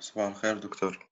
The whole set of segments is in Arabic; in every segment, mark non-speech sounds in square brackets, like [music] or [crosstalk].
صباح الخير دكتور.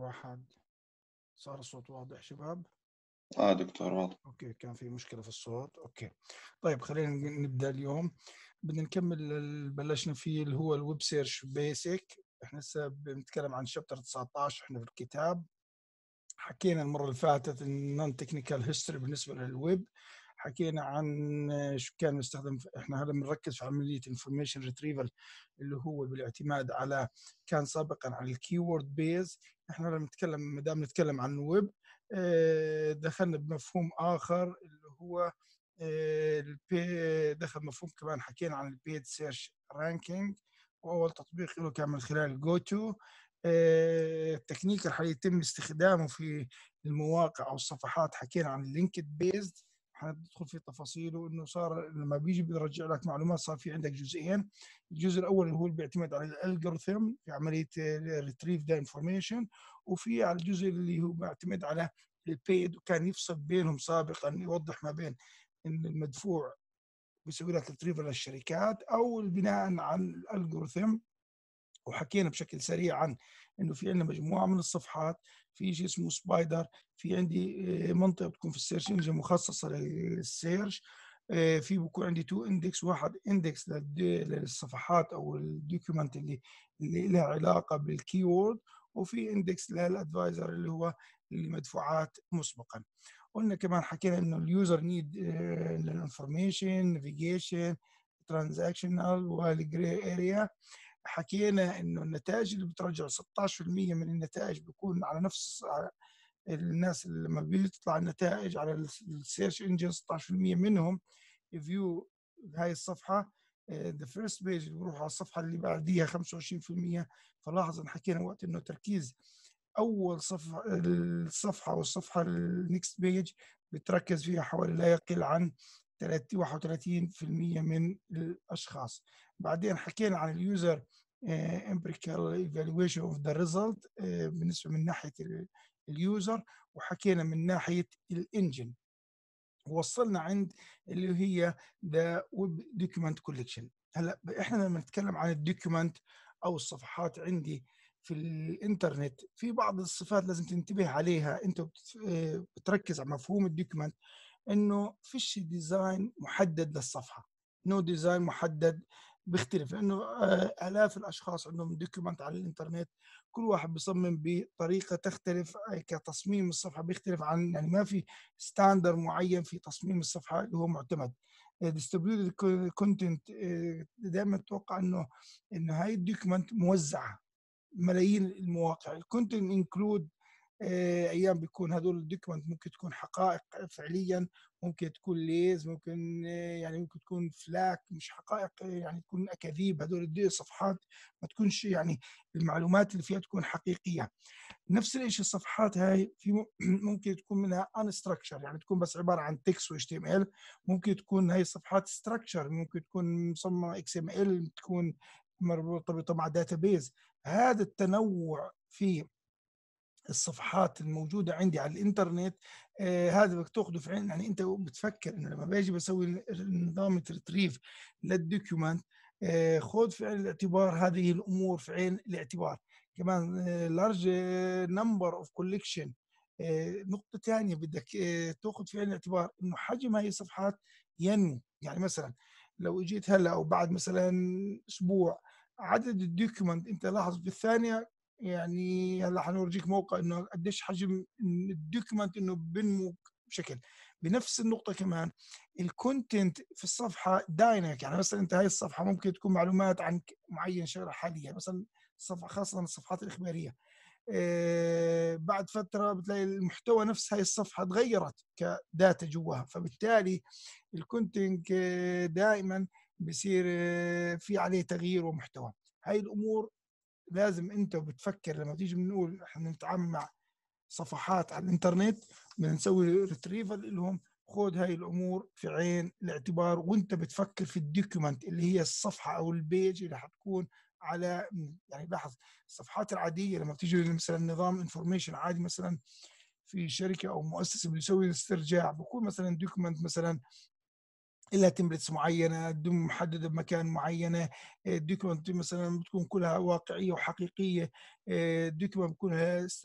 واحد. صار الصوت واضح شباب؟ آه دكتور واضح. okay كان في مشكلة في الصوت. okay. طيب خلينا نبدأ اليوم. بدنا نكمل ال- بلشنا فيه اللي هو ال web search basic إحنا هسه بنتكلم عن chapter 19 إحنا في الكتاب. حكينا المرة اللي فاتت ال non technical history بالنسبة للويب حكينا عن شو كان نستخدم إحنا هلا بنركز في عملية information retrieval اللي هو بالاعتماد على كان سابقا على ال keyword based إحنا لما نتكلم ما دام نتكلم عن الويب آه، دخلنا بمفهوم آخر اللي هو آه، دخل مفهوم كمان حكينا عن ال paid search ranking وأول تطبيق له كان من خلال Goto التكنيك اللي حيتم استخدامه في المواقع أو الصفحات حكينا عن ال linked based حندخل في تفاصيله إنه صار لما بيجي بيرجع لك معلومات صار في عندك جزئين. الجزء الأول اللي هو اللي بيعتمد على ال algorithm في عملية retrieve the information وفي على الجزء اللي هو بيعتمد على ال paid وكان يفصل بينهم سابقا يوضح ما بين إن المدفوع بيسوي لك retrieve للشركات أو بناء على ال algorithm وحكينا بشكل سريع عن إنه في عندنا مجموعة من الصفحات في شيء اسمه spider في عندي آه، منطقة بتكون في ال search engine مخصصة لل search آه، في بكون عندي two index واحد index للصفحات أو ال document اللي اللي لها علاقة بال keyword وفي index لل advertiser اللي هو المدفوعات مسبقا. قلنا كمان حكينا إنه ال user need لل information navigation transactional وال gray area حكينا إنه النتائج اللي بترجع 16% من النتائج بيكون على نفس الناس لما بيطلع النتائج على ال search engine 16% منهم view هاي الصفحة the first page اللي بروح على الصفحة اللي بعديها 25% فلاحظ ان حكينا وقت إنه تركيز أول صفحة الصفحة والصفحة ال next page بتركز فيها حوالي لا يقل عن 31% من الأشخاص. بعدين حكينا عن ال user empirical evaluation of the result بالنسبة من ناحية ال user وحكينا من ناحية ال engine وصلنا عند اللي هي the web document collection هلا إحنا لما نتكلم عن ال document أو الصفحات عندي في الانترنت في بعض الصفات لازم تنتبه عليها. أنت بتركز على مفهوم ال document إنه فيش design محدد للصفحة. no design محدد بيختلف لأنه آلاف الأشخاص عندهم document على الإنترنت كل واحد بيصمم بطريقة تختلف كتصميم الصفحة بيختلف عن يعني ما في standard معين في تصميم الصفحة اللي هو معتمد. distributed content دائما أتوقع إنه إنه هاي ال document موزعة ملايين المواقع. ال content include أيام بيكون هدول ال document ممكن تكون حقائق فعليا ممكن تكون lies ممكن يعني ممكن تكون فلاك مش حقائق يعني تكون أكاذيب. هدول الصفحات ما تكونش يعني المعلومات اللي فيها تكون حقيقية. نفس الشيء الصفحات هاي في [clears throat] ممكن تكون منها unstructured يعني تكون بس عبارة عن text و HTML ممكن تكون هاي الصفحات structured ممكن تكون مصممه XML تكون مرتبطه مع database هذا التنوع في الصفحات الموجودة عندي على الإنترنت آه هذا تأخذه في عين يعني أنت بتفكر إنه لما باجي بسوي نظام retrieve لل document آه خذ في عين الاعتبار هذه الأمور في عين الاعتبار. كمان large number of collection نقطة ثانية بدك آه، تأخذ في عين الاعتبار إنه حجم هاي الصفحات ينمو. يعني مثلا لو إجيت هلأ أو بعد مثلا أسبوع عدد ال document أنت لاحظ بالثانية يعني هلأ حنورجيك موقع إنه قديش حجم ال document إنه بنمو بشكل. بنفس النقطة كمان ال content في الصفحة dynamic يعني مثلا أنت هاي الصفحة ممكن تكون معلومات عن معين شغلة حالية مثلا الصفحة خاصة الصفحات الإخبارية. آه، بعد فترة بتلاقي المحتوى نفس هاي الصفحة تغيرت ك data جواها. فبالتالي ال content دائما بصير آه، في عليه تغيير ومحتوى. هاي الأمور لازم انت بتفكر لما تيجي بنقول إحنا نتعامل مع صفحات على الانترنت بدنا نسوي retrieval لهم خذ هاي الأمور في عين الاعتبار وانت بتفكر في ال document اللي هي الصفحة أو ال page اللي حتكون على يعني لاحظ الصفحات العادية لما بتيجي مثلا نظام information عادي مثلا في شركة أو مؤسسة بيسوي استرجاع بكون مثلا document مثلا لها templates معينة محددة بمكان معينة ال document مثلا بتكون كلها واقعية وحقيقية ال document بتكون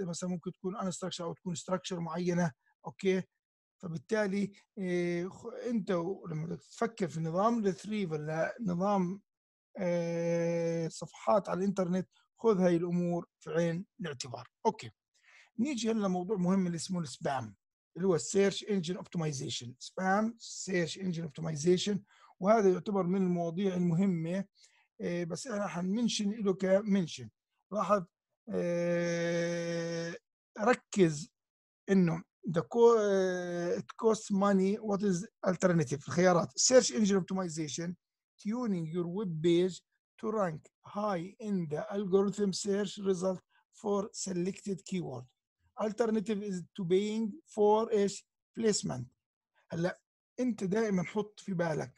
مثلا ممكن تكون unstructured أو تكون structured معينة okay؟ فبالتالي أنت لما تفكر في نظام retrieval نظام صفحات على الإنترنت خذ هاي الأمور في عين الاعتبار. okay. نيجي هلا موضوع مهم اللي اسمه ال spam اللي هو ال search engine optimization spam search engine optimization وهذا يعتبر من المواضيع المهمه بس أنا ح نـ mention له ك mention لاحظ ركز انه the it costs money what is alternative الخيارات search engine optimization tuning your web page to rank high in the algorithm search result for selected keyword alternative is to paying for إيش placement. هلا انت دائما حط في بالك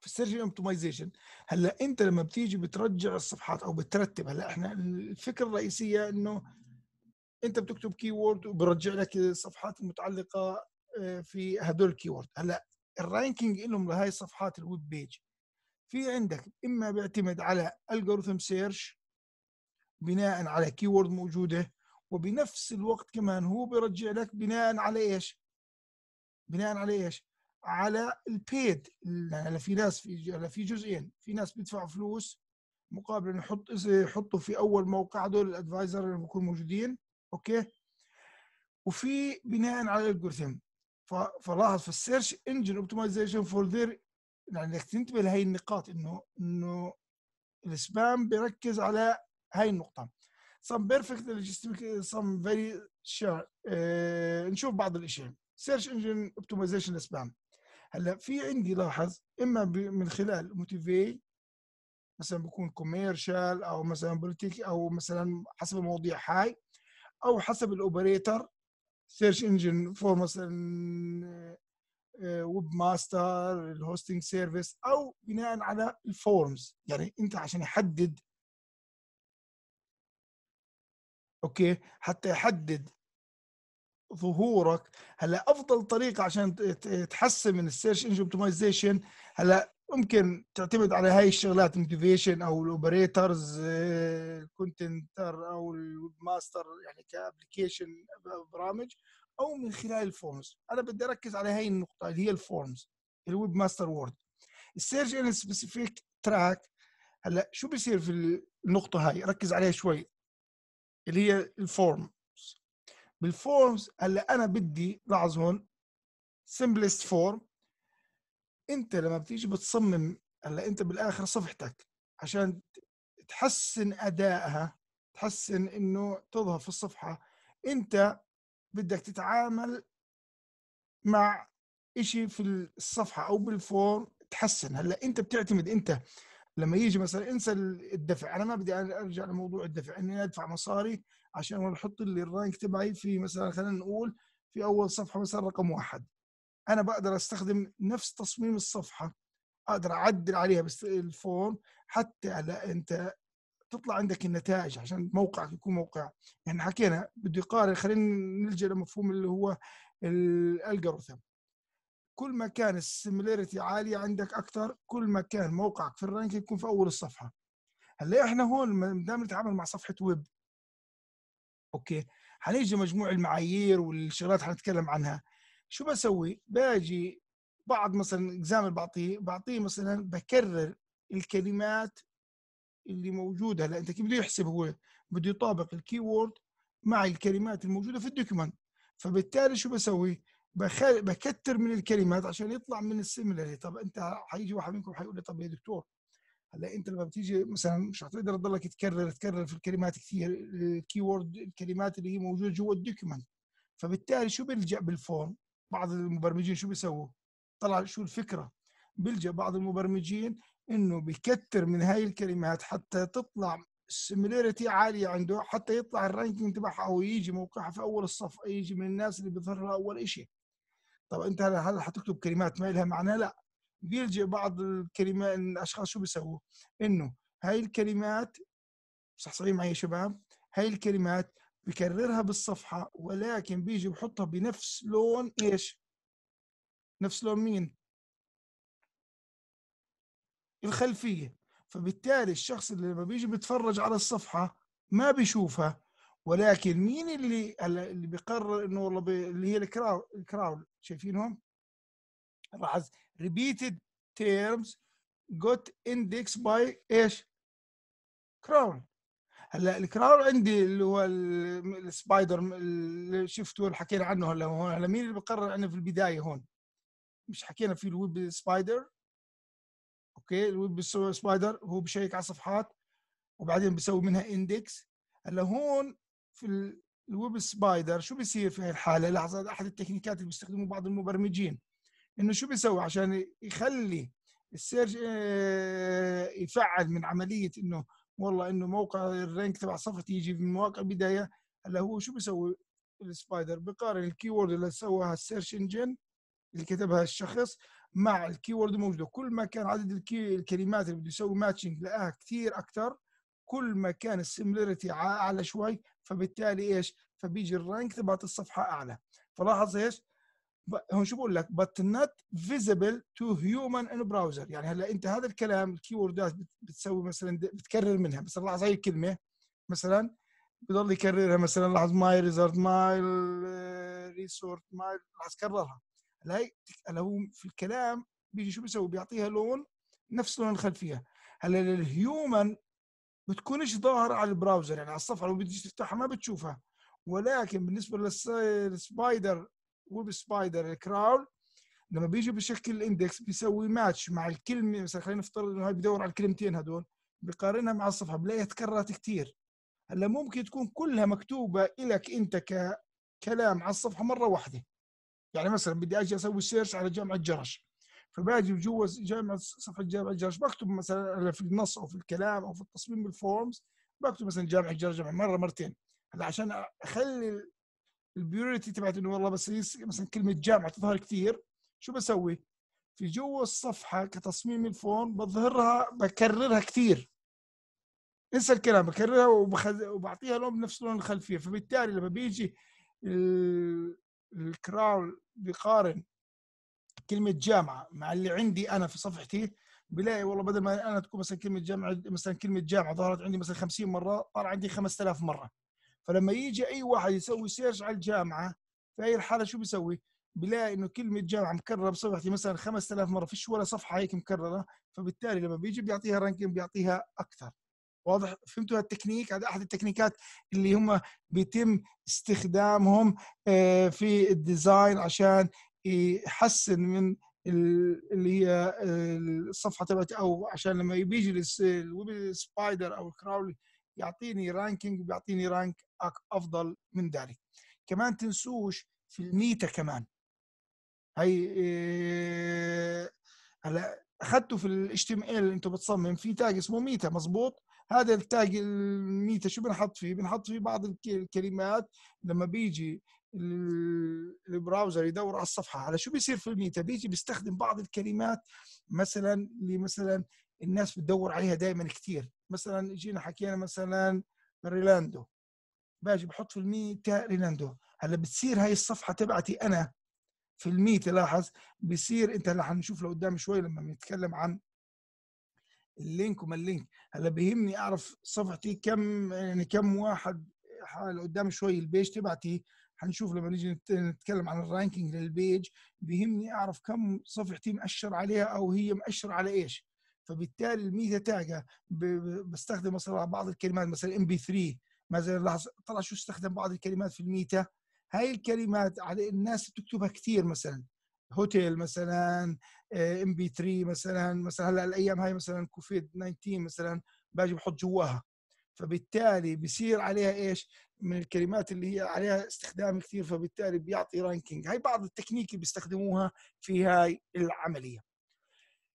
في ال search optimization هلا انت لما بتيجي بترجع الصفحات أو بترتب هلا إحنا الفكرة الرئيسية إنه انت بتكتب keyword وبرجع لك الصفحات المتعلقة آه، في هدول ال keyword هلا ال ranking لهم لهي الصفحات ال web page في عندك إما بيعتمد على algorithm search بناء على keyword موجودة وبنفس الوقت كمان هو بيرجع لك بناء على إيش؟ بناء على إيش؟ على ال paid يعني في ناس في في جزئين. في ناس بيدفعوا فلوس مقابل إنه يحط يحطوا في أول موقع هذول ال advertiser اللي بيكونوا موجودين. أوكي؟ وفي بناء على الالجوريثم فلاحظ في السيرش انجن اوبتمايزيشن فور ذير يعني إنك تنتبه لهي النقاط إنه إنه السبام بيركز على هاي النقطة. Some perfect logistic some very sure. Uh, نشوف بعض الأشياء. سيرش انجن اوبتمايزيشن سبام هلا في عندي لاحظ إما من خلال موتيفي مثلا بكون كوميرشال أو مثلا بوليتيك أو مثلا حسب المواضيع هاي أو حسب ال operator search engine for مثلا web master ال hosting service أو بناء على ال forms يعني أنت عشان يحدد OK؟ حتى يحدد ظهورك. هلأ أفضل طريقة عشان تحسن من ال search engine optimization هلأ ممكن تعتمد على هاي الشغلات ال motivation أو ال operators ال contractor أو ال web master يعني ك application برامج أو من خلال ال forms. أنا بدي أركز على هاي النقطة اللي هي ال forms ال web master world. ال search engine specific tricks هلأ شو بيصير في النقطة هاي؟ ركز عليها شوي. اللي هي ال forms بال forms هلا أنا بدي لاحظ هون simplest form أنت لما بتيجي بتصمم هلأ أنت بالآخر صفحتك عشان تحسن أدائها تحسن إنه تظهر في الصفحة أنت بدك تتعامل مع شيء في الصفحة أو بال form تحسن. هلأ أنت بتعتمد أنت لما يجي مثلا انسى الدفع أنا ما بدي أرجع لموضوع الدفع إني أدفع مصاري عشان أحط لي ال rank تبعي في مثلا خلينا نقول في أول صفحة مثلا رقم واحد. أنا بقدر أستخدم نفس تصميم الصفحة أقدر أعدل عليها بس الفون حتى لا أنت تطلع عندك النتائج عشان موقعك يكون موقع. يعني حكينا بده يقارن خلينا نلجأ لمفهوم اللي هو ال algorithm كل ما كان ال similarity عالية عندك أكثر كل ما كان موقعك في ال rank يكون في أول الصفحة. هلأ إحنا هون ما دام نتعامل مع صفحة web. OK. حنيجي مجموع المعايير والشغلات حنتكلم عنها. شو بسوي؟ باجي بعض مثلا example بعطيه بعطيه مثلا بكرر الكلمات اللي موجودة. هلأ أنت كيف بده يحسب؟ هو بده يطابق ال key word مع الكلمات الموجودة في ال document. فبالتالي شو بسوي؟ بخل... بكتر من الكلمات عشان يطلع من ال similarity. طب أنت حيجي واحد منكم حيقول لي طب يا دكتور هلا أنت لما بتيجي مثلا مش حتقدر تضلك تكرر تكرر في الكلمات كثير ال key word الكلمات اللي هي موجودة جوا ال document. فبالتالي شو بيلجأ بال form؟ بعض المبرمجين شو بيسووا؟ طلع شو الفكرة؟ بيلجأ بعض المبرمجين إنه بكتر من هاي الكلمات حتى تطلع ال similarity عالية عنده حتى يطلع ال ranking تبعها أو يجي موقعها في أول الصف يجي من الناس اللي بيظهر لها أول شيء طب أنت هلا حتكتب كلمات ما لها معنى؟ لا. بيلجئ بعض الكلمات الأشخاص شو بيسووا؟ إنه هاي الكلمات صحصحين معي يا شباب؟ هاي الكلمات بكررها بالصفحة ولكن بيجي بحطها بنفس لون إيش؟ نفس لون مين؟ الخلفية. فبالتالي الشخص اللي لما بيجي بيتفرج على الصفحة ما بيشوفها. ولكن مين اللي اللي بيقرر إنه والله اللي هي الكراول الكراول شايفينهم؟ لاحظ repeated terms got index by إيش؟ crawl هلأ ال crawl عندي اللي هو ال spider اللي شفتوا اللي حكينا عنه هلأ هون هلأ مين اللي بقرر عنه في البداية هون؟ مش حكينا في ال web spider OK ال web spider هو بشيك على صفحات وبعدين بسوي منها index هلأ هون في ال web spider شو بيصير في هاي الحالة؟ لاحظ أحد التكنيكات اللي بيستخدموه بعض المبرمجين. إنه شو بيسوي؟ عشان يخلي ال search آه، يفعل من عملية إنه والله إنه موقع ال rank تبع صفحتي يجي من مواقع بداية هلأ هو شو بيسوي؟ ال spider بقارن ال keyword اللي سواها ال search engine اللي كتبها الشخص مع ال keyword الموجوده كل ما كان عدد ال key الكلمات اللي بده يسوي matching لقاها كثير أكثر كل ما كان ال similarity أعلى شوي فبالتالي إيش؟ فبيجي ال rank تبعت الصفحة أعلى. فلاحظ إيش؟ هون شو بقول لك؟ but not visible to human in browser. يعني هلأ أنت هذا الكلام ال keyword ات بتسوي مثلا بتكرر منها. بس لاحظ هاي الكلمة. مثلا بضل يكررها مثلا لاحظ Maui resort Maui resort Maui لاحظ كررها. هلأ هي هلأ هو في الكلام بيجي شو بيسوي؟ بيعطيها لون نفس لون الخلفية. هلأ لل human بتكونش ظاهرة على ال browser يعني على الصفحة لو بدك تفتحها ما بتشوفها. ولكن بالنسبة لل spider web spider ال crawl لما بيجي بشكل ال index بيسوي ماتش مع الكلمة مثلا خلينا نفترض إنه هاي بدور على الكلمتين هدول بقارنها مع الصفحة بلاقيها تكررت كثير هلأ ممكن تكون كلها مكتوبة لك أنت ككلام على الصفحة مرة واحدة. يعني مثلا بدي أجي أسوي search على جامعة جرش. فباجي جوا جامعه صفحة جامعة جرش بكتب مثلا في النص أو في الكلام أو في التصميم بال forms بكتب مثلا جامعة جرش مرة مرتين. هلا عشان أخلي البيوريتي تبعت إنه والله بس مثلا كلمة جامعة تظهر كثير شو بسوي؟ في جوا الصفحة كتصميم الفون بظهرها بكررها كثير. انسى الكلام بكررها وبخذ وبعطيها لون بنفس لون الخلفية. فبالتالي لما بيجي الكراول بيقارن كلمة جامعة مع اللي عندي أنا في صفحتي بلاقي والله بدل ما أنا تكون مثلا كلمة جامعة مثلا كلمة جامعة ظهرت عندي مثلا 50 مرة طلع عندي 5000 مرة. فلما يجي أي واحد يسوي search على الجامعة في هي الحاله شو بيسوي؟ بلاقي إنه كلمة جامعة مكررة بصفحتي مثلا 5000 مرة فيش ولا صفحة هيك مكررة. فبالتالي لما بيجي بيعطيها ranking بيعطيها أكثر. واضح؟ فهمتوا هالتكنيك؟ هذا أحد التكنيكات اللي هم بيتم استخدامهم آه، في ال design عشان يحسن من اللي هي الصفحة تبعتي أو عشان لما بيجي ال web spider أو ال crawl يعطيني ranking بيعطيني rank أفضل من ذلك. كمان تنسوش في ال meta كمان. هي آه، هلا أخذته في ال HTML أنتم بتصمم في tag اسمه meta مزبوط هذا ال tag ال meta شو بنحط فيه؟ بنحط فيه بعض الكلمات لما بيجي ال browser يدور على الصفحة. على شو بيصير في ال meta؟ بيجي بيستخدم بعض الكلمات مثلا اللي مثلا الناس بتدور عليها دائما كثير مثلا جينا حكينا مثلا رونالدو. باجي بحط في ال meta رونالدو. هلأ بتصير هاي الصفحة تبعتي أنا في ال meta لاحظ؟ بصير أنت هلا حنشوف لقدام شوي لما بنتكلم عن ال link وما ال link. هلأ بيهمني أعرف صفحتي كم يعني كم واحد قدام شوي ال page تبعتي حنشوف لما نيجي نت- نتكلم عن ال ranking لل page بيهمني أعرف كم صفحتي مأشر عليها أو هي مأشر على إيش. فبالتالي ال meta ب- بستخدم مثلا بعض الكلمات مثلا MP3 مثلا لاحظ طلع شو استخدم بعض الكلمات في ال meta؟ هاي الكلمات على الناس بتكتبها كثير مثلا. هوتيل مثلا MP3 مثلا مثلا هلأ الأيام هاي مثلا كوفيد 19 مثلا باجي بحط جواها فبالتالي بصير عليها إيش؟ من الكلمات اللي هي عليها استخدام كثير فبالتالي بيعطي ranking هاي بعض التكنيك اللي بيستخدموها في هاي العملية.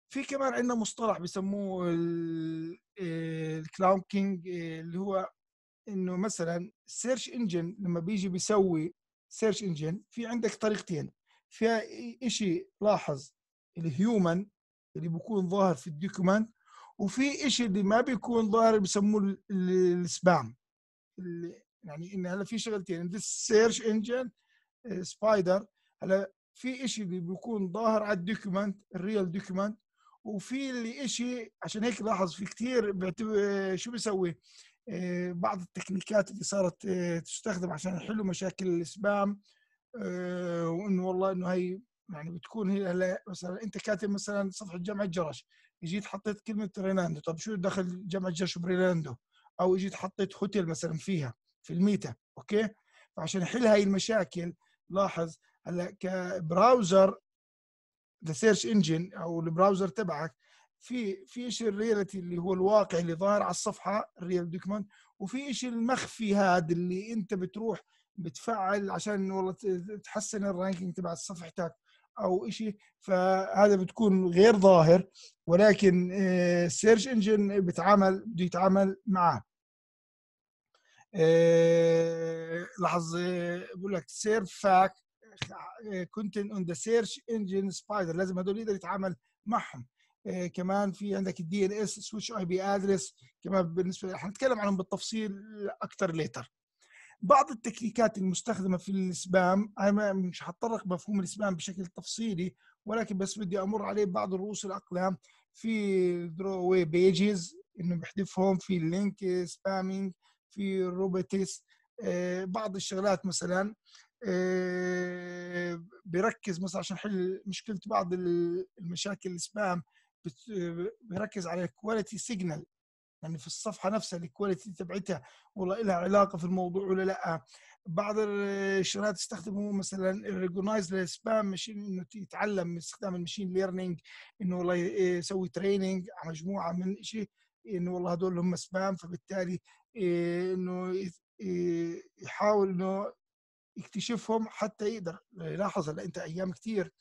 في كمان عندنا مصطلح بسموه ال cloaking اللي هو إنه مثلا ال search engine لما بيجي بيسوي search engine في عندك طريقتين. في شيء لاحظ ال human اللي بيكون ظاهر في ال document وفي شيء اللي ما بيكون ظاهر بسموه ال- ال- ال spam. يعني إن هلأ في شغلتين ال search engine spider هلأ في شيء اللي بيكون ظاهر على ال document ال real document وفي اللي شيء عشان هيك لاحظ في كثير بيعتبر شو بيسوي؟ آه، بعض التكنيكات اللي صارت آه، تستخدم عشان يحلوا مشاكل ال spam. آه، وإنه والله إنه هي يعني بتكون هي هلأ مثلا أنت كاتب مثلا صفحة جامعة جرش جيت حطيت كلمة رونالدو. طب شو دخل جامعه جرش برونالدو؟ أو جيت حطيت هوتيل مثلا فيها في ال meta okay؟ فعشان يحل هاي المشاكل لاحظ هلأ ك browser the search engine أو ال browser تبعك في في شيء ال reality اللي هو الواقع اللي ظاهر على الصفحة ال real document وفي شيء المخفي هذا اللي أنت بتروح بتفعل عشان والله تحسن ال ranking تبع صفحتك. أو شيء فهذا بتكون غير ظاهر ولكن ال search engine بيتعامل بده يتعامل معه. آه، لاحظ آه، بقول لك serve fake content on the search engine spider لازم هدول يقدر يتعامل معهم. آه، كمان في عندك ال DNS switch IP address كمان بالنسبة حنتكلم عنهم بالتفصيل أكثر later بعض التكنيكات المستخدمة في ال spam أنا مش هتطرق مفهوم ال spam بشكل تفصيلي ولكن بس بدي أمر عليه بعض رؤوس الأقلام في doorway pages إنه بحذفهم في ال link spamming في robots آه، بعض الشغلات مثلا آه، بيركز مثلا عشان يحل مشكلة بعض ال- المشاكل ال spam بيركز على ال quality signal يعني في الصفحة نفسها ال quality تبعتها والله لها علاقة في الموضوع ولا لأ. بعض الشغلات يستخدموا مثلا ال recognize لل spam machine إنه يتعلم من استخدام ال machine learning إنه والله يسوي training على مجموعة من شيء إنه والله هدول هم spam فبالتالي إنه يحاول إنه يكتشفهم حتى يقدر لاحظ هلأ أنت أيام كثير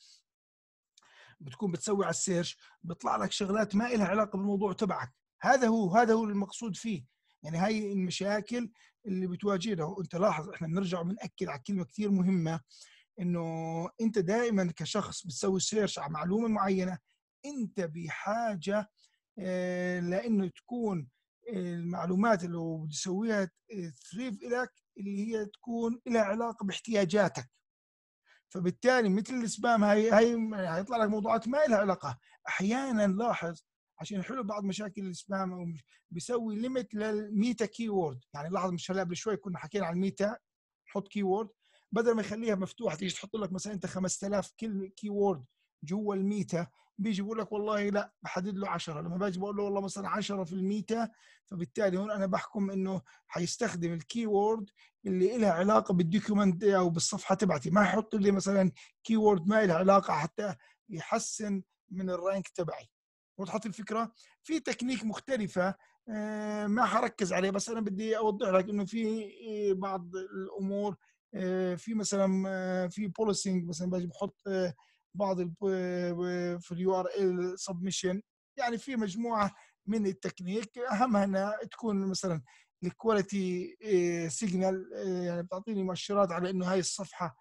بتكون بتسوي على ال search بيطلع لك شغلات ما لها علاقة بالموضوع تبعك. هذا هو هذا هو المقصود فيه. يعني هاي المشاكل اللي بتواجهنا. وانت لاحظ إحنا بنرجع بناكد على كلمة كثير مهمة إنه أنت دائما كشخص بتسوي search على معلومة معينة أنت بحاجة آه، لإنه تكون المعلومات اللي بده يسويها تضيف لك اللي هي تكون لها علاقة باحتياجاتك. فبالتالي مثل ال spam هاي هاي هيطلع لك موضوعات ما لها علاقة. أحيانا لاحظ عشان يحلوا بعض مشاكل ال spam مش- بيسوي limit لل meta keyword يعني لاحظ مش هلا قبل شوي كنا حكينا عن ال meta نحط keyword بدل ما يخليها مفتوحة تيجي تحط لك مثلا أنت 5000 كلمه keyword جوا ال meta بيجي بقول لك والله لا بحدد له 10 لما باجي بقول له والله مثلا 10 في ال meta فبالتالي هون أنا بحكم إنه حيستخدم ال keyword اللي لها علاقة بال document أو بالصفحة تبعتي. ما يحط لي مثلا keyword ما لها علاقة حتى يحسن من ال rank تبعي. وضحت الفكرة في تكنيك مختلفة آه، ما حركز عليه. بس أنا بدي أوضح لك إنه في آه، بعض الأمور آه، في مثلا آه، في policing مثلا باجي بحط بعض في ال URL submission يعني في مجموعة من التكنيك. اهمها انها تكون مثلا ال quality signal يعني بتعطيني مؤشرات على إنه هاي الصفحة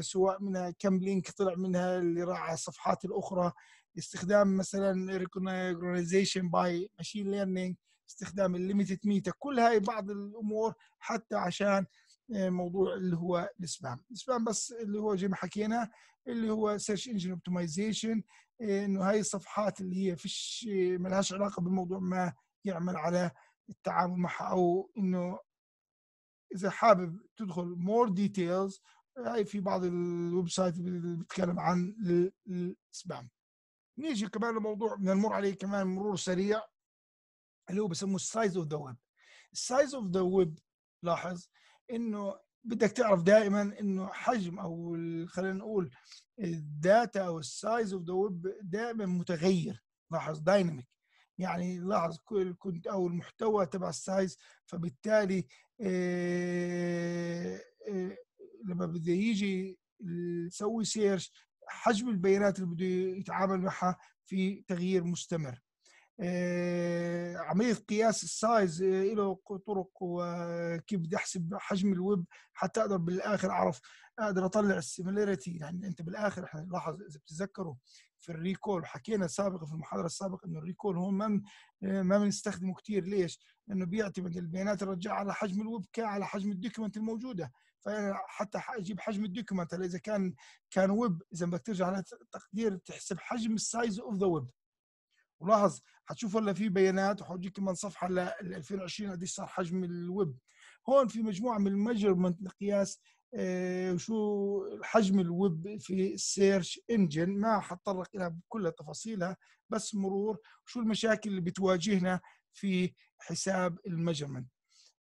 سواء منها كم link طلع منها اللي راح على الصفحات الأخرى. استخدام مثلا recognization by machine learning استخدام ال limited meta كل هاي بعض الأمور حتى عشان آه، موضوع اللي هو ال spam. ال spam بس اللي هو زي ما حكينا اللي هو search engine optimization إنه هاي الصفحات اللي هي فيش ما لهاش علاقة بالموضوع ما يعمل على التعامل معها أو إنه إذا حابب تدخل more details هاي في بعض ال website اللي بيتكلم عن ال spam. نيجي كمان لموضوع بدنا نمر عليه كمان مرور سريع اللي هو بسموه ال size of the web ال size of the web لاحظ إنه بدك تعرف دائما إنه حجم أو خلينا نقول ال data أو ال size of the web دائما متغير لاحظ dynamic يعني لاحظ كل content أو المحتوى تبع ال size فبالتالي آه، آه، لما بده يجي يسوي search حجم البيانات اللي بده يتعامل معها في تغيير مستمر. آه، عملية قياس ال size آه، له طرق وكيف بدي أحسب حجم الويب حتى أقدر بالآخر أعرف أقدر أطلع ال similarity. يعني أنت بالآخر إحنا لاحظ إذا بتتذكروا في ال recall حكينا سابقا في المحاضرة السابقة إنه ال recall هو ما آه، ما بنستخدمه كثير ليش؟ لأنه بيعتمد البيانات الراجعة على حجم الويب على حجم ال document الموجودة. فحتى أجيب حجم ال document. إذا كان كان ويب إذا بدك ترجع على تقدير تحسب حجم ال size of the web ولاحظ حتشوف هلا في بيانات وحورجيك كمان صفحة ل 2020 قديش صار حجم الويب. هون في مجموعة من ال measurement لقياس آه شو حجم الويب في السيرش انجن ما حتطرق إلى بكل تفاصيلها بس مرور شو المشاكل اللي بتواجهنا في حساب الميجرمنت.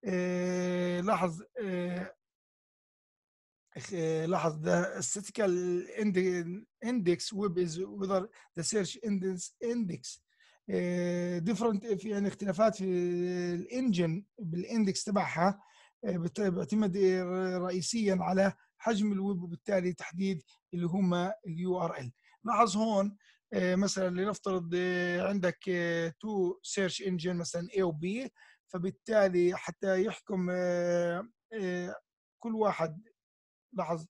آه لاحظ آه لاحظ the statistical index web is whether the search index index ديفرنت في يعني اختلافات في ال engine بال index تبعها بيعتمد رئيسيا على حجم الويب وبالتالي تحديد اللي هم ال URL لاحظ هون مثلا لنفترض عندك two search engine مثلا A و B فبالتالي حتى يحكم كل واحد لاحظ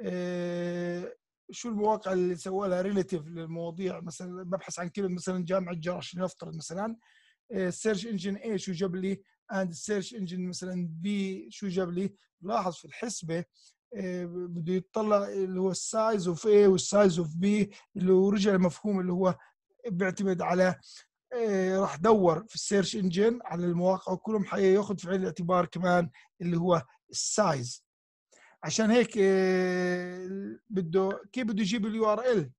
آه، شو المواقع اللي سووا لها relative للمواضيع؟ مثلا ببحث عن كلمة مثلا جامعة جرش لنفترض مثلا؟ ال search engine A شو جاب لي؟ and ال search engine مثلا B شو جاب لي؟ لاحظ في الحسبة آه، بده يطلع اللي هو ال size of A وال size of B اللي هو رجع المفهوم اللي هو بيعتمد على آه، راح دور في ال search engine على المواقع وكلهم حياخذ في عين الاعتبار كمان اللي هو ال size عشان هيك آه، بده كيف بده يجيب ال URL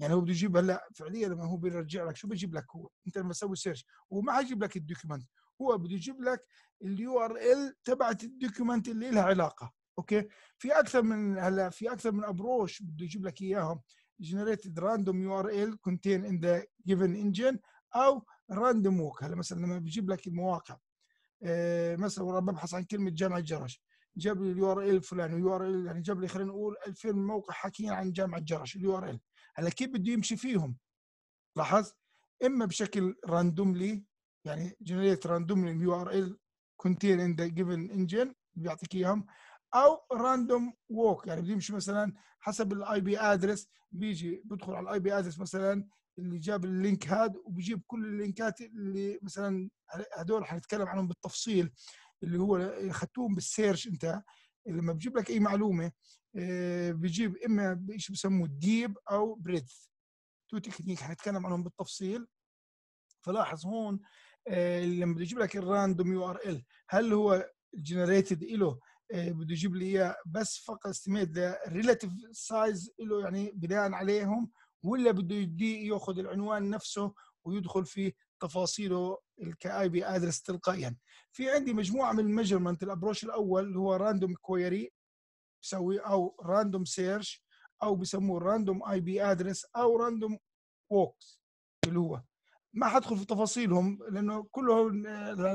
يعني هو بده يجيب هلأ فعليا لما هو بيرجع لك شو بيجيب لك هو؟ انت لما تسوي search هو ما حيجيب لك ال document هو بده يجيب لك ال URL تبعت ال document اللي لها علاقة okay؟ في أكثر من هلأ في أكثر من approach بده يجيب لك إياهم generated random URL contain in the given engine أو random walk هلأ مثلا لما بيجيب لك المواقع آه مثلا ببحث عن كلمة جامعه جرش جاب لي ال URL الفلاني ال URL يعني جاب لي خلينا نقول 2000 موقع حاكيين عن جامعة جرش ال URL. هلا كيف بده يمشي فيهم؟ لاحظ؟ إما بشكل randomly يعني generate randomly ال URL contain in the given engine بيعطيك إياهم أو random walk يعني بده يمشي مثلا حسب ال IP address بيجي بدخل على ال IP address مثلا اللي جاب ال link هذا وبيجيب كل ال linkات اللي مثلا هدول حنتكلم عنهم بالتفصيل. اللي هو اخذتوهم بال search engine لما بجيب لك أي معلومة آه، بجيب إما شيء بسموه depth أو breadth two technique حنتكلم عنهم بالتفصيل. فلاحظ هون آه، لما بده يجيب لك ال random URL هل هو generated له آه، بده يجيب لي إياه بس فقط estimate the relative size له يعني بناء عليهم ولا بده يدي يأخذ العنوان نفسه ويدخل في تفاصيله ك IP address تلقائيا. في عندي مجموعة من ال measurement ال approach الأول اللي هو random query بسوي أو random search أو بسموه random IP address أو random walks اللي هو. ما حدخل في تفاصيلهم لأنه كلهم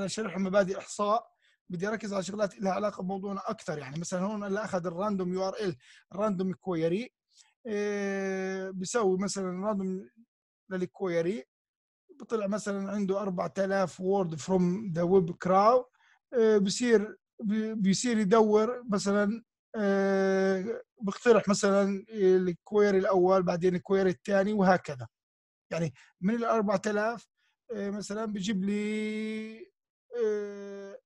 شرح مبادئ إحصاء. بدي أركز على شغلات لها علاقة بموضوعنا أكثر يعني مثلا هون اللي أخذ ال random URL random query بيسوي مثلا random لل query بطلع مثلا عنده 4000 word from the web crawl بصير بيصير يدور مثلا آه، بقترح مثلا ال query الأول بعدين ال query الثاني وهكذا. يعني من ال 4000 آه، مثلا بجيب لي آه،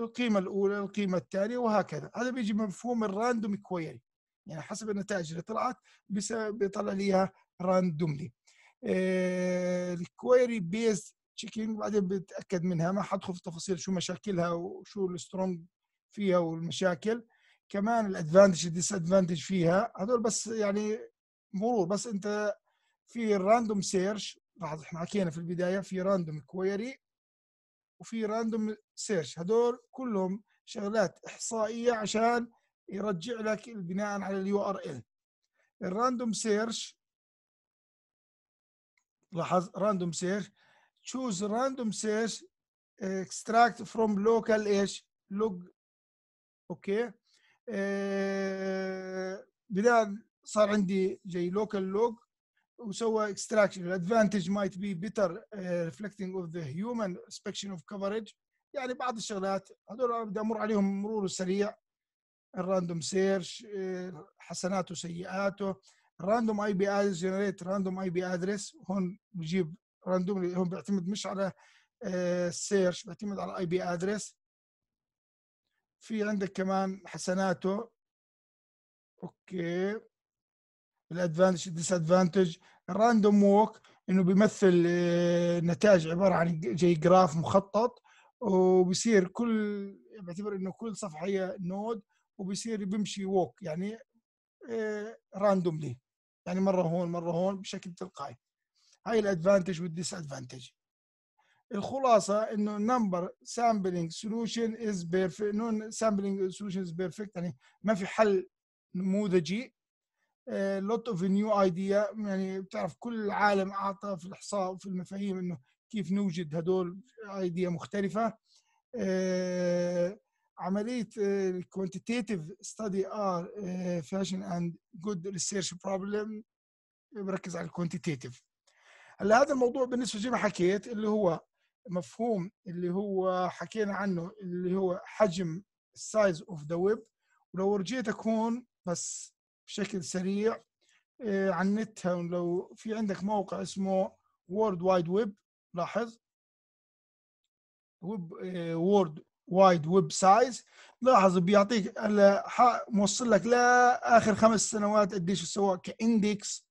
القيمة الأولى القيمة الثانية وهكذا. هذا بيجي مفهوم ال random query يعني حسب النتائج اللي طلعت بيطلع لي اياها randomly ال query based checking بعدين بتأكد منها ما حدخل في تفاصيل شو مشاكلها وشو ال strong فيها والمشاكل. كمان ال advantage ال disadvantage فيها هذول بس يعني مرور بس انت في ال random search لاحظ إحنا حكينا في البداية في random query وفي random search هدول كلهم شغلات إحصائية عشان يرجع لك بناء على ال URL ال random search لاحظ random search choose random search extract from local إيش log okay آه، بناء صار عندي زي local log وسوى extraction ال advantage might be better reflecting of the human inspection of coverage يعني بعض الشغلات هذول بدي أمر عليهم مرور سريع. ال random search حسناته وسيئاته random IP address generate random IP address هون بجيب random هون بيعتمد مش على ال search بيعتمد على IP address في عندك كمان حسناته. okay. ال advantage ال disadvantage ال random walk إنه بيمثل آه، نتائج عبارة عن زي graph مخطط. وبصير كل بعتبر إنه كل صفحة هي node وبصير بيمشي walk يعني randomly يعني مرة هون مرة هون بشكل تلقائي. هاي ال advantage وال disadvantage الخلاصة إنه number sampling solution is perfect none sampling solution is perfect يعني ما في حل نموذجي. lot of new idea يعني بتعرف كل العالم أعطى في الإحصاء وفي المفاهيم إنه كيف نوجد هدول idea مختلفة. آه، عملية ال quantitative study are fashion and good research problem بركز على ال quantitative هلا هذا الموضوع بالنسبة زي ما حكيت اللي هو مفهوم اللي هو حكينا عنه اللي هو حجم ال size of the web ولو ورجيتك هون بس بشكل سريع آه، عن النت لو في عندك موقع اسمه world wide web لاحظ؟ web world wide web size. لاحظ بيعطيك موصل لك لاخر خمس سنوات قديش سوى ك index.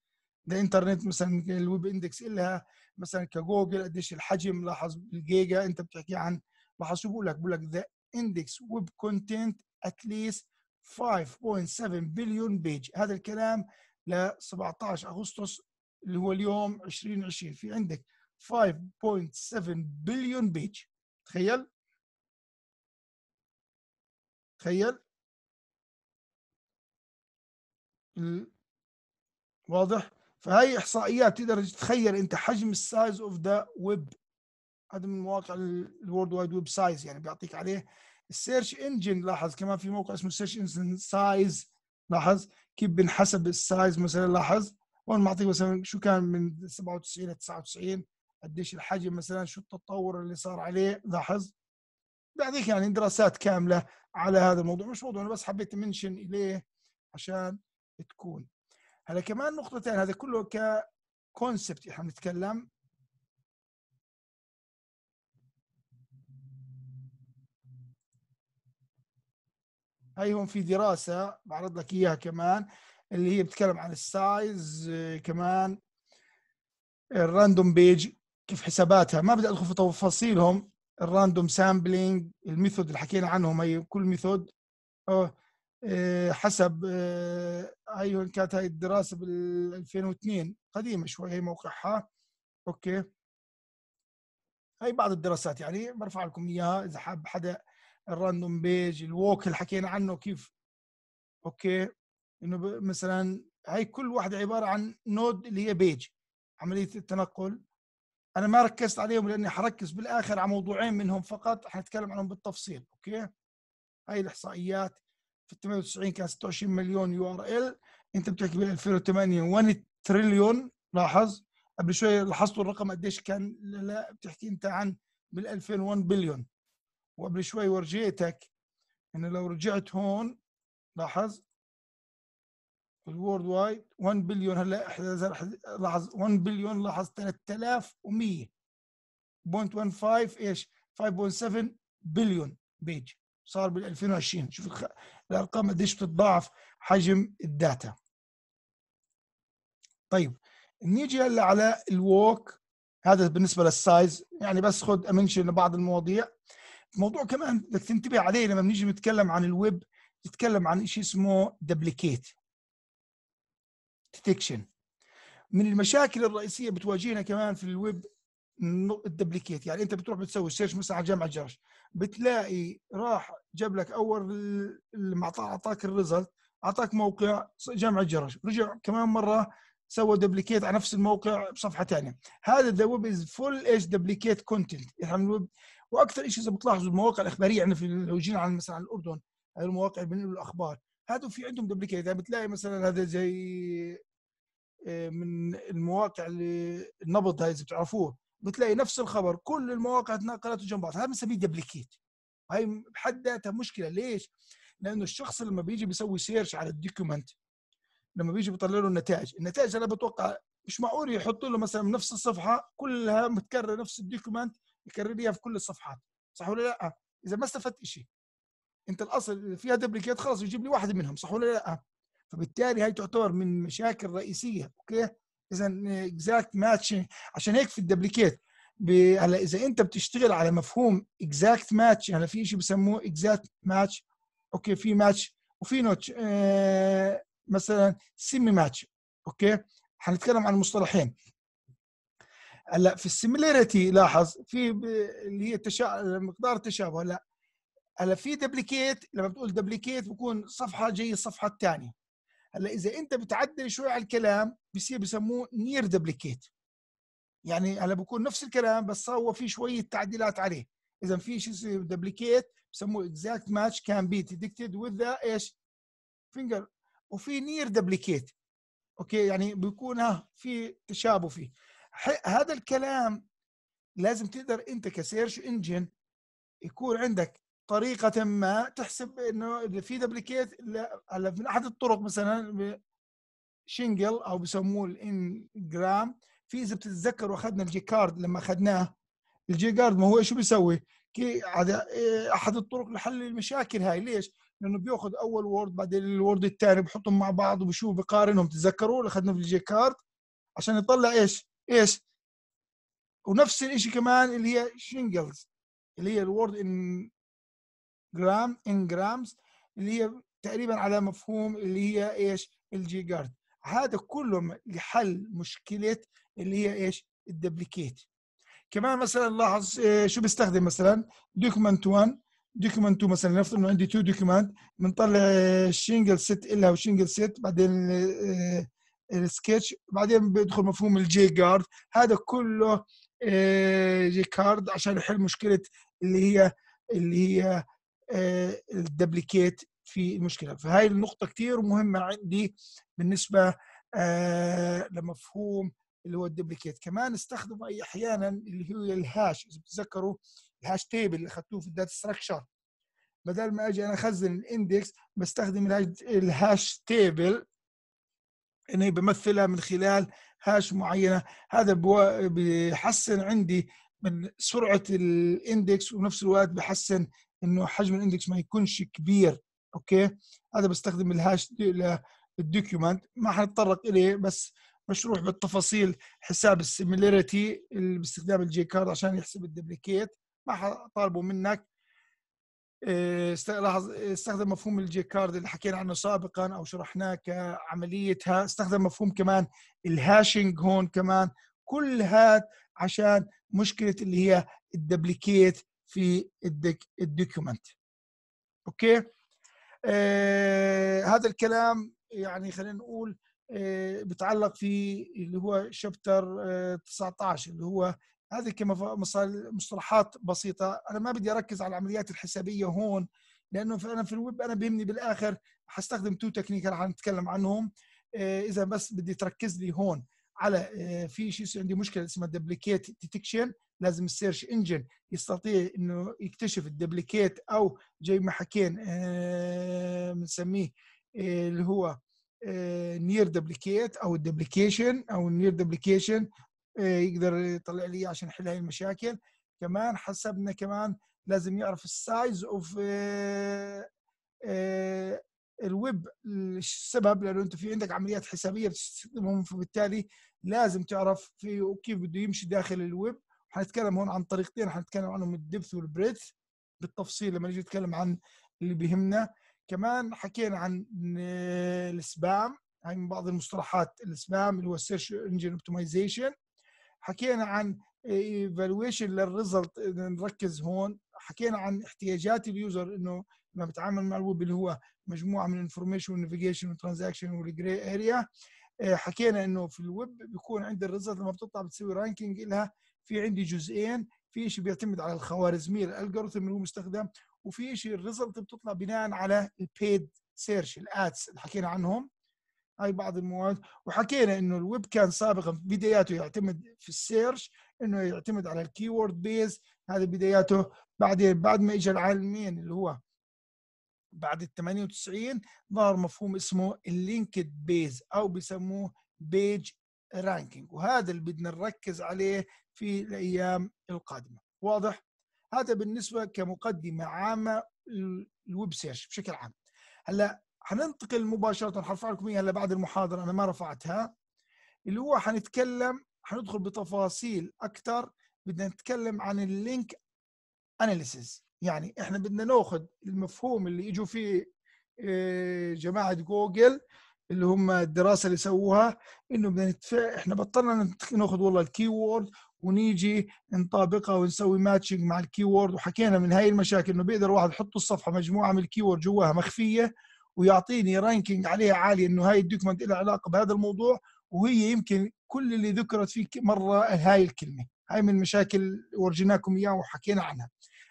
الانترنت مثلا ال web index لها مثلا كجوجل قديش الحجم. لاحظ بالجيجا أنت بتحكي عن لاحظ شو بقول لك؟ بقول لك the indexed web content at least 5.7 billion page هذا الكلام ل 17 أغسطس اللي هو اليوم 2020 في عندك 5.7 billion page تخيل؟ تخيل. واضح؟ فهي إحصائيات تقدر تتخيل أنت حجم ال size of the web هذا من مواقع ال world wide web size يعني بيعطيك عليه. ال search engine لاحظ كمان في موقع اسمه search engine size لاحظ كيف بنحسب ال size مثلا لاحظ؟ هون معطيك مثلا شو كان من 97 ل 99 قديش الحجم مثلا؟ شو التطور اللي صار عليه؟ لاحظ؟ بيعطيك يعني دراسات كاملة على هذا الموضوع. مش موضوع أنا بس حبيت mention إليه عشان تكون. هلا كمان نقطتين هذا كله ك concept إحنا بنتكلم. هاي هون في دراسة بعرض لك إياها كمان اللي هي بتتكلم عن ال size آه، كمان ال random page كيف حساباتها. ما بدي أدخل في تفاصيلهم ال random sampling ال method اللي حكينا عنهم هي كل method آه، حسب آه، هاي هون كانت هاي الدراسة بال 2002 قديمة شوي هي موقعها okay. هاي بعض الدراسات يعني برفع لكم إياها إذا حاب حدا ال random page ال walk اللي حكينا عنه كيف okay. إنه مثلا هاي كل واحدة عبارة عن node اللي هي page عملية التنقل. أنا ما ركزت عليهم لأني حركز بالآخر على موضوعين منهم فقط حنتكلم عنهم بالتفصيل okay؟ هاي الإحصائيات في 98 كان 26 مليون URL أنت بتحكي بال 2008 1 تريليون لاحظ؟ قبل شوي لاحظتوا الرقم قديش كان لا- بتحكي أنت عن بال 2001 بليون. وقبل شوي ورجيتك إنه لو رجعت هون لاحظ؟ ال world wide 1 بليون هلا لاحظ 1 بليون لاحظ 3100 point 15 إيش؟ 5.7 billion page. صار بال 2020 شوف الخ- الأرقام قديش بتتضاعف حجم ال data. طيب نيجي هلا على ال walk. هذا بالنسبة لل size. يعني بس حد أ mention بعض المواضيع. موضوع كمان بدك تنتبه عليه لما بنيجي نتكلم عن الويب نتكلم عن شيء اسمه duplicate. detection من المشاكل الرئيسية بتواجهنا كمان في ال web ال duplicate. يعني أنت بتروح بتسوي search مثلا على جامعة جرش بتلاقي راح جاب لك أول لما أعطاك ال result أعطاك موقع جامعة جرش. رجع كمان مرة سوى duplicate على نفس الموقع بصفحة ثانية هذا the web is full إيش duplicate content وأكثر شيء إذا بتلاحظوا المواقع الإخبارية يعني في لو جينا عن مثلا الأردن المواقع اللي الأخبار. هذا في عندهم duplicate يعني بتلاقي مثلا هذا زي آه، من المواقع اللي النبض هاي إذا بتعرفوه بتلاقي نفس الخبر كل المواقع تنقلته جنب بعض هذا بنسميه duplicate هاي بحد ذاتها مشكلة ليش؟ لأنه الشخص لما بيجي بيسوي search على ال document لما بيجي بيطلع له النتائج النتائج أنا بتوقع مش معقول يحط له مثلا نفس الصفحة كلها متكررة نفس ال document يكرر ليها في كل الصفحات صح ولا لأ؟ إذا ما استفدت شيء انت الاصل فيها duplicate خلاص يجيب لي واحدة منهم صح ولا لا؟ فبالتالي هاي تعتبر من مشاكل رئيسية أوكي؟ إذا exact match عشان هيك في ال duplicate هلا إذا أنت بتشتغل على مفهوم exact match هلا في شيء بسموه exact match أوكي في ماتش وفي not match آه مثلا semi match أوكي حنتكلم عن المصطلحين هلا في ال similarity لاحظ في اللي هي. مقدار التشابه هلا هلا في duplicate لما بتقول duplicate بكون صفحة جاي الصفحه الثانية. هلا إذا أنت بتعدل شوي على الكلام بصير بسموه near duplicate يعني هلا بكون نفس الكلام بس هو في شوية تعديلات عليه. إذا في شيء duplicate بسموه exact match can be detected with the إيش finger وفي near duplicate أوكي؟ يعني بيكون ها في تشابه فيه. هذا الكلام لازم تقدر أنت ك search engine يكون عندك طريقة ما تحسب إنه في duplicate هلا من أحد الطرق مثلا shingle أو بسموه ال n-gram في إذا بتتذكروا أخذنا ال Jaccard لما أخذناه ال Jaccard ما هو شو بيسوي؟ كي إيه، أحد الطرق لحل المشاكل هاي ليش؟ لأنه بيأخذ أول word بعدين ال word الثاني بحطهم مع بعض وبشوف بقارنهم تتذكروا اللي أخذنا في ال Jaccard عشان يطلع إيش؟ إيش؟ ونفس الشيء كمان اللي هي shingles اللي هي ال word n-gram n-grams اللي هي تقريبا على مفهوم اللي هي إيش؟ ال Jaccard هذا كله لحل مشكلة اللي هي إيش؟ ال duplicate كمان مثلا لاحظ آه، شو بيستخدم مثلا document 1 document 2 مثلا نفترض إنه عندي two document بنطلع shingle set إلها و shingle set بعدين آه، السكتش بعدين بيدخل مفهوم ال Jaccard هذا كله آه، Jaccard عشان يحل مشكلة اللي هي اللي هي ال duplicate في المشكلة. فهاي النقطة كثير مهمة عندي بالنسبة لمفهوم اللي هو ال duplicate. كمان استخدموا أي أحيانا اللي هو ال hash إذا بتتذكروا ال hash table اللي أخذتوه في ال data structure بدل ما أجي أنا أخزن ال index بستخدم ال hash table انه بمثلها من خلال hash معينة. هذا بيحسن عندي من سرعة ال index ونفس الوقت بحسن إنه حجم ال index ما يكونش كبير أوكي؟ هذا بستخدم ال hash ال document. ما حنتطرق إليه بس مشروح بالتفاصيل حساب ال similarity باستخدام ال Jaccard عشان يحسب ال duplicate. ما حطالبوا منك. آه، لاحظ استخدم مفهوم ال Jaccard اللي حكينا عنه سابقا أو شرحناه كعمليتها. استخدم مفهوم كمان ال hashing هون كمان. كل هذا عشان مشكلة اللي هي ال duplicate في ال document أوكي؟ آه هذا الكلام يعني خلينا نقول آه بتعلق في اللي هو chapter آه 19 اللي هو هذه كمصطلحات بسيطة. أنا ما بدي أركز على العمليات الحسابية هون لأنه أنا في الويب أنا بيهمني بالآخر حستخدم two technique رح نتكلم عنهم. آه، إذا بس بدي تركز لي هون. على آه، في شيء عندي مشكلة اسمها duplicate detection لازم ال search engine يستطيع إنه يكتشف ال duplicate أو زي ما حكينا آه، بنسميه اللي هو near duplicate أو ال duplication أو ال near duplication يقدر يطلع لي عشان يحل هاي المشاكل. كمان حسبنا كمان لازم يعرف ال size of ال web السبب لأنه أنت في عندك عمليات حسابية بتستخدمهم فبالتالي لازم تعرف في كيف بده يمشي داخل الويب. حنتكلم هون عن طريقتين حنتكلم عنهم ال depth وال breadth بالتفصيل لما نيجي نتكلم عن اللي بيهمنا. كمان حكينا عن ال spam هاي من بعض المصطلحات ال spam اللي هو ال search engine optimization حكينا عن evaluation لل result نركز هون. حكينا عن احتياجات ال user إنه لما بتعامل مع الويب اللي هو مجموعة من الانفورميشن والنافيجيشن والترانزاكشن والجري اريا حكينا إنه في الويب بيكون عندي ال result لما بتطلع بتسوي ranking لها في عندي جزئين. في شيء بيعتمد على الخوارزمية ال algorithm اللي هو مستخدم. وفي شيء ال result بتطلع بناء على ال paid search ال ads اللي حكينا عنهم. هاي بعض المواد. وحكينا إنه الويب كان سابقا بداياته يعتمد في ال search إنه يعتمد على ال keyword based هذه بداياته. بعدين بعد ما اجى العالمين اللي هو بعد ال 98 ظهر مفهوم اسمه ال linked based أو بسموه page ranking. وهذا اللي بدنا نركز عليه في الأيام القادمة. واضح؟ هذا بالنسبة كمقدمة عامة ال web search بشكل عام. هلأ حننتقل مباشرة حرفع لكم إياها هلا بعد المحاضرة أنا ما رفعتها. اللي هو حنتكلم حندخل بتفاصيل أكثر بدنا نتكلم عن ال link analysis يعني إحنا بدنا نأخذ المفهوم اللي إجوا فيه جماعة جوجل اللي هم الدراسة اللي سووها إنه بدنا نتفع إحنا بطلنا نأخذ والله ال keyword ونيجي نطابقها ونسوي matching مع ال keyword وحكينا من هاي المشاكل إنه بيقدر واحد يحط الصفحة مجموعة من ال keyword جواها مخفية ويعطيني ranking عليها عالي إنه هاي ال document لها علاقة بهذا الموضوع وهي يمكن كل اللي ذكرت فيه مرة هاي الكلمة. هاي من المشاكل ورجيناكم إياها وحكينا عنها.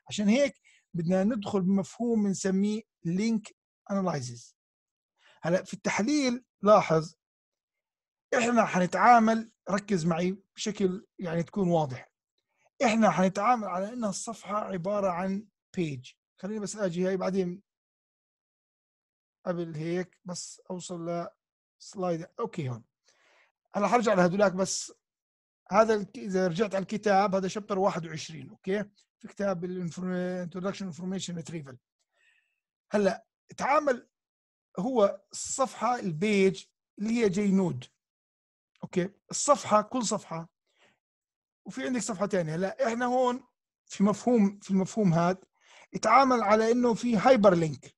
عشان هيك بدنا ندخل بمفهوم بنسميه link analysis هلا في التحليل لاحظ إحنا حنتعامل ركز معي بشكل يعني تكون واضح. إحنا حنتعامل على إنها الصفحة عبارة عن page خليني بس آجي هاي بعدين. قبل هيك بس أوصل ل slide okay هون. هلا حرجع لهدولاك بس. هذا إذا رجعت على الكتاب هذا chapter 21 okay؟ في كتاب ال introduction information retrieval. هلا تعامل هو الصفحة ال page اللي هي هي node. okay؟ الصفحة كل صفحة. وفي عندك صفحة ثانية لا إحنا هون في مفهوم في المفهوم هذا يتعامل على إنه في hyperlink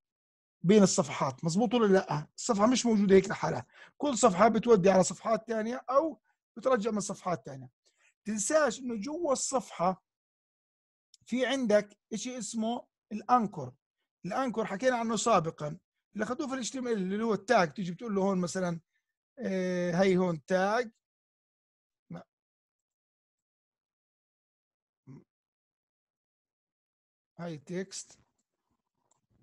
بين الصفحات. مزبوط ولا لأ؟ الصفحة مش موجودة هيك لحالها. كل صفحة بتودي على صفحات ثانية أو بترجع من صفحات ثانية تنساش إنه جوا الصفحة في عندك شيء اسمه ال anchor ال anchor حكينا عنه سابقا. اللي أخذوه في ال H اللي هو ال tag تيجي بتقول له هون مثلا آه هي هون tag. هاي text.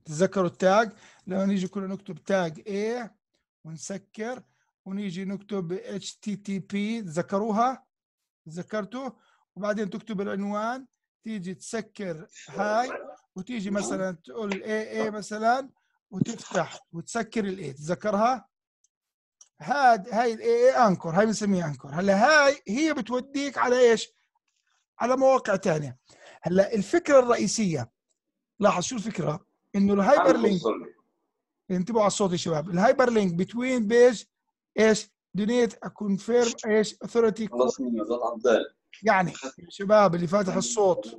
تذكروا ال tag؟ لما نيجي كنا نكتب tag A ونسكر ونيجي نكتب HTTP تذكروها تذكرتوا وبعدين تكتب العنوان. تيجي تسكر هاي وتيجي مثلا تقول A A مثلا وتفتح وتسكر ال A تذكرها هاد هاي ال A A anchor هاي بنسميها anchor. هلأ هاي هي بتوديك على إيش؟ على مواقع ثانية هلأ الفكرة الرئيسية لاحظ شو الفكرة؟ إنه ال hyperlink انتبهوا على الصوت يا شباب. ال hyperlink between page إيش؟ denote confirm إيش؟ authority يعني شباب اللي فاتح الصوت.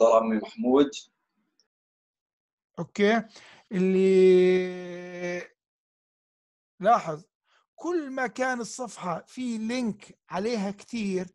عمي محمود. okay. اللي لاحظ كل ما كان الصفحة في link عليها كثير